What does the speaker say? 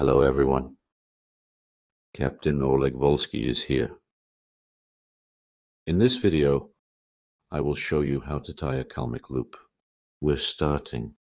Hello everyone. Captain Oleg Volsky is here. In this video, I will show you how to tie a Kalmyk loop. We're starting.